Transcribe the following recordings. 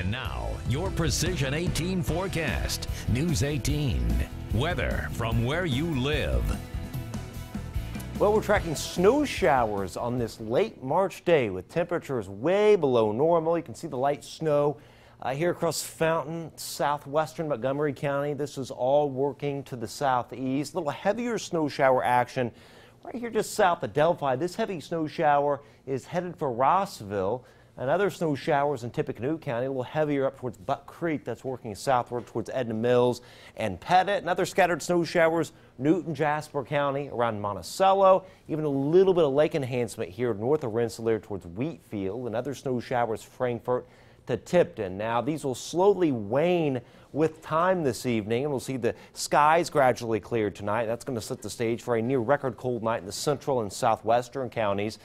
And now, your Precision 18 forecast. News 18. Weather from where you live. Well, we're tracking snow showers on this late March day with temperatures way below normal. You can see the light snow uh, here across Fountain, southwestern Montgomery County. This is all working to the southeast. A little heavier snow shower action right here just south of Delphi. This heavy snow shower is headed for Rossville. And other snow showers in Tippecanoe County, a little heavier up towards Buck Creek. That's working southward towards Edna Mills and Pettit. And other scattered snow showers, Newton, Jasper County, around Monticello. Even a little bit of lake enhancement here north of Rensselaer towards Wheatfield. And other snow showers, Frankfort to Tipton. Now, these will slowly wane with time this evening, and we'll see the skies gradually clear tonight. That's going to set the stage for a near record cold night in the central and southwestern counties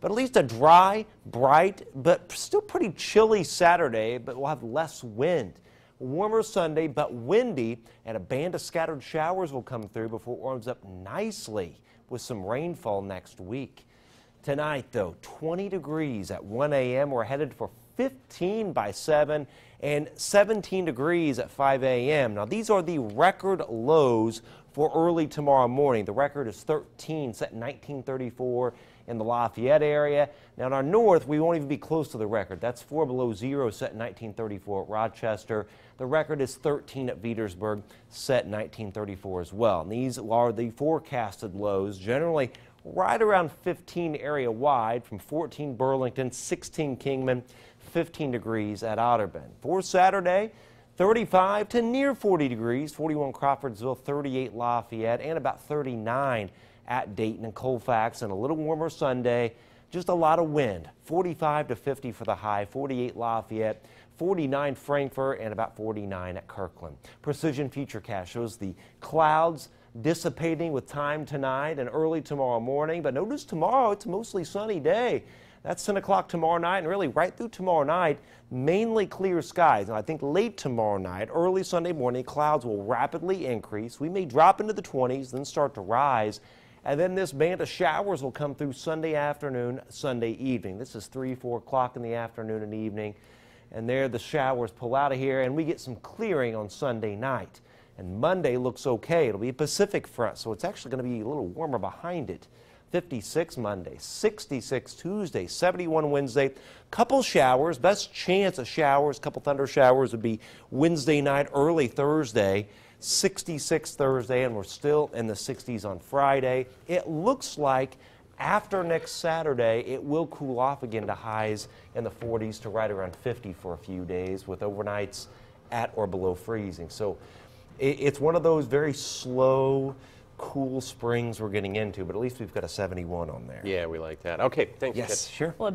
but at least a dry, bright, but still pretty chilly Saturday, but we'll have less wind. Warmer Sunday, but windy, and a band of scattered showers will come through before it warms up nicely with some rainfall next week. Tonight, though, 20 degrees at 1 a.m. We're headed for 15 by 7 and 17 degrees at 5 a.m. Now, these are the record lows for early tomorrow morning. The record is 13, set in 1934 in the Lafayette area. Now, in our north, we won't even be close to the record. That's four below zero, set in 1934 at Rochester. The record is 13 at Petersburg, set in 1934 as well. And these are the forecasted lows, generally right around 15 area wide from 14 Burlington, 16 Kingman, 15 degrees at Otterbein. For Saturday, 35 to near 40 degrees, 41 Crawfordsville, 38 Lafayette, and about 39 at Dayton and Colfax, and a little warmer Sunday. Just a lot of wind, 45 to 50 for the high, 48 Lafayette, 49 Frankfort, and about 49 at Kirklin. Precision Futurecast shows the clouds dissipating with time tonight and early tomorrow morning, but notice tomorrow it's mostly sunny day. That's 10 o'clock tomorrow night, and really right through tomorrow night, mainly clear skies. And I think late tomorrow night, early Sunday morning, clouds will rapidly increase. We may drop into the 20s, then start to rise. And then this band of showers will come through Sunday afternoon, Sunday evening. This is 3, 4 o'clock in the afternoon and evening. And there the showers pull out of here, and we get some clearing on Sunday night. And Monday looks okay. It'll be a Pacific front, so it's actually going to be a little warmer behind it. 56 Monday, 66 Tuesday, 71 Wednesday. Couple showers, best chance of showers, couple thunder showers would be Wednesday night, early Thursday. 66 Thursday, and we're still in the 60s on Friday. It looks like after next Saturday, it will cool off again to highs in the 40s to right around 50 for a few days with overnights at or below freezing. So it's one of those very slow, cool springs we're getting into, but at least we've got a 71 on there. Yeah, we like that. Okay, thanks. Yes, sure. Well,